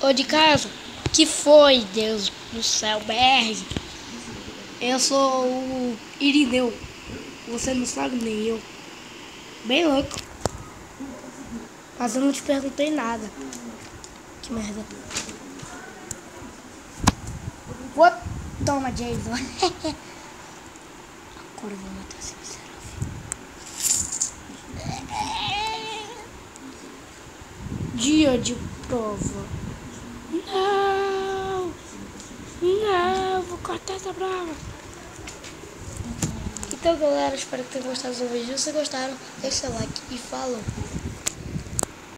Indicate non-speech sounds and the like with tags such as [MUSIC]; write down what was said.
Ô de casa, que foi, Deus do céu, BR? Eu sou o Irineu. Você não sabe nem eu. Bem louco. Mas eu não te perguntei nada. Que merda. What? Toma, Jason. [LAUGHS] Agora eu vou matar esse Dia de prova. Não! Não! Vou cortar essa brava. Então, galera, espero que tenham gostado do vídeo. Se gostaram, deixa seu like e falou.